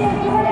Vamos,